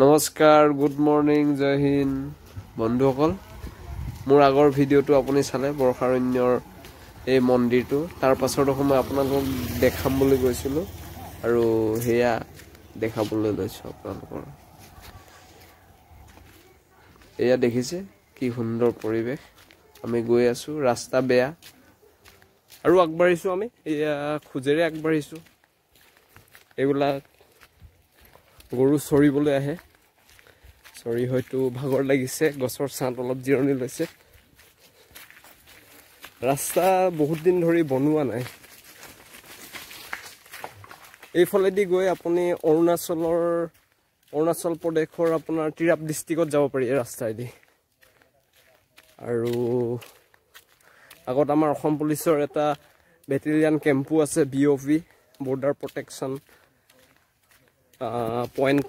নমস্কাৰ good morning জয় হিন্দ। বন্ধুসকল মোৰ আগৰ ভিডিঅ'টো আপুনি চালে বৰ্ষাৰণ্যৰ এই মন্দিৰটো। তাৰ পাছতো মই আপোনালোকক দেখাম বুলি গৈছিলোঁ আৰু সেয়া দেখাবলৈ লৈছোঁ আপোনালোকৰ। এয়া দেখিছে কি সুন্দৰ পৰিৱেশ। আমি গৈ আছোঁ ৰাস্তা বেয়া। আৰু আগবাঢ়িছোঁ আমি এয়া খোজেৰে আগবাঢ়িছোঁ। এইবিলাক গৰু চৰিবলৈ আহে। চৰি হয়তো ভাগৰ লাগিছে গছৰ ছাঁত অলপ জিৰণি লৈছে। ৰাস্তা বহুত দিন ধৰি বনোৱা নাই। এইফালেদি গৈ আপুনি অৰুণাচলৰ অৰুণাচল প্ৰদেশৰ আপোনাৰ তিৰাপ ডিষ্ট্ৰিক্টত যাব পাৰি ৰাস্তাইদি। আৰু আগত আমাৰ অসম পুলিচৰ এটা বেটেলিয়ান কেম্পো আছে B O' V border protection. Point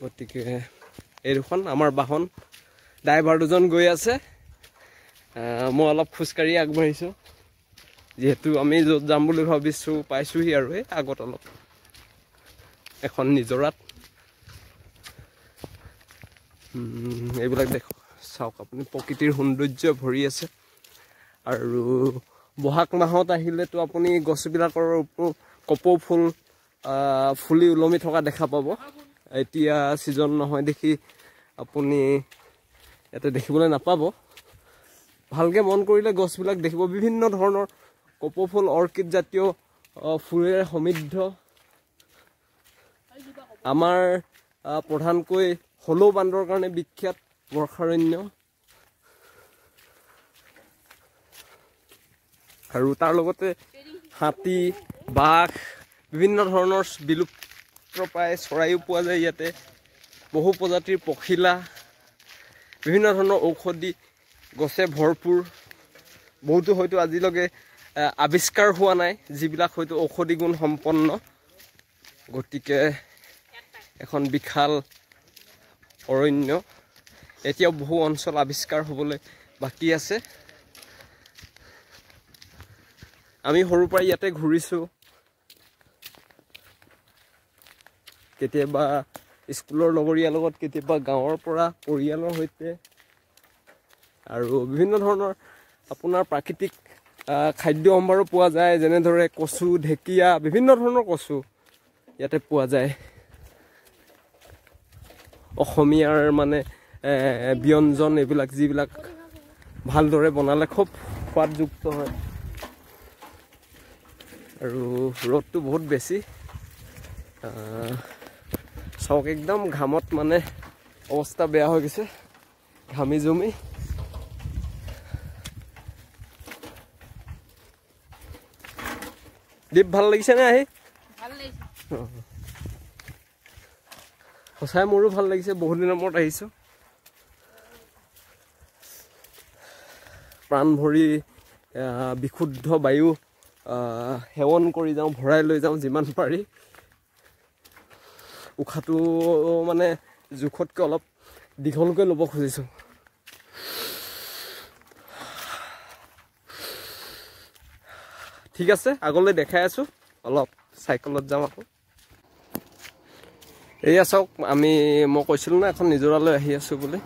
গতিকে এই দুখন আমাৰ বাহন। ড্ৰাইভাৰ দুজন গৈ আছে। মই অলপ খোজকাঢ়ি আগবাঢ়িছোঁ। যিহেতু আমি য'ত যাম বুলি ভাবিছোঁ পাইছোঁহি আৰু এই আগত অলপ। এখন নিজৰাত। এইবিলাক দেখ চাওক আপুনি প্ৰকৃতিৰ সৌন্দৰ্য ভৰি আছে। আৰু বহাগ মাহত আহিলেতো আপুনি গছবিলাকৰ কপৌ ফুল ফুলি ওলমি থকা দেখা পাব। এতিয়া ছিজন নহয় দেখি আপুনি ইয়াতে দেখিবলৈ নাপাব। ভালকৈ মন কৰিলে গছবিলাক দেখিব। বিভিন্ন ধৰণৰ কপৌ ফুল অৰ্কিড জাতীয় ফুলেৰে সমৃদ্ধ। আমাৰ প্ৰধানকৈ হলৌ বান্দৰ কাৰণে বিখ্যাত বৰ্ষাৰণ্য। আৰু তাৰ লগতে হাতী বাঘ বিভিন্ন ধৰণৰ বিলুপ্তপ্ৰায় চৰাইও পোৱা যায় ইয়াতে। বহু প্ৰজাতিৰ পখিলা বিভিন্ন ধৰণৰ ঔষধি গছে ভৰপূৰ। বহুতো হয়তো আজিলৈকে আৱিষ্কাৰ হোৱা নাই যিবিলাক হয়তো ঔষধি গুণ সম্পন্ন। গতিকে এখন বিশাল অৰণ্য। এতিয়াও বহু অঞ্চল আৱিষ্কাৰ হ'বলৈ বাকী আছে। আমি সৰুৰ পৰা ইয়াতে ঘূৰিছোঁ। কেতিয়াবা স্কুলৰ লগৰীয়াৰ লগত কেতিয়াবা গাঁৱৰ পৰা পৰিয়ালৰ সৈতে আৰু বিভিন্ন ধৰণৰ আপোনাৰ প্ৰাকৃতিক খাদ্য সম্ভাৰো পোৱা যায় যেনেদৰে কচু ঢেকীয়া বিভিন্ন ধৰণৰ কচু ইয়াতে পোৱা যায়। অসমীয়াৰ মানে ব্যঞ্জন এইবিলাক যিবিলাক ভালদৰে বনালে খুব সোৱাদযুক্ত হয়। আৰু ৰ'দটো বহুত বেছি। চাওক একদম ঘামত মানে অৱস্থা বেয়া হৈ গৈছে। ঘামি জমি। দীপ ভাল লাগিছে নে আহি? সঁচাই মোৰো ভাল লাগিছে বহুত দিনৰ মূৰত আহিছোঁ। প্ৰাণ ভৰি বিশুদ্ধ বায়ু সেৱন কৰি যাওঁ ভৰাই লৈ যাওঁ যিমান পাৰি। উশাহটো মানে জোখতকৈ অলপ দীঘলকৈ ল'ব খুজিছোঁ। ঠিক আছে আগলৈ দেখাই আছোঁ। অলপ চাইকেলত যাম আকৌ। এয়া চাওক আমি মই কৈছিলোঁ ন এখন নিজৰালৈ আহি আছোঁ বুলি।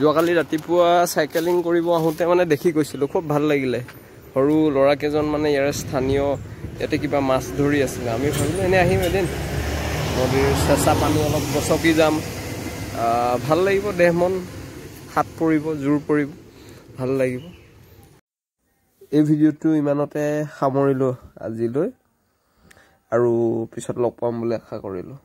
যোৱাকালি ৰাতিপুৱা চাইকেলিং কৰিব আহোঁতে মানে দেখি গৈছিলোঁ খুব ভাল লাগিলে। সৰু ল'ৰাকেইজন মানে ইয়াৰে স্থানীয় ইয়াতে কিবা মাছ ধৰি আছিলে। আমি ভাবিলোঁ এনেই আহিম এদিন। নদীৰ চেঁচা পানী অলপ গছকি যাম। ভাল লাগিব দেহ মন হাত পৰিব জোৰ পৰিব ভাল লাগিব। এই ভিডিঅ'টো ইমানতে সামৰিলোঁ আজিলৈ আৰু পিছত লগ পাম বুলি আশা কৰিলোঁ।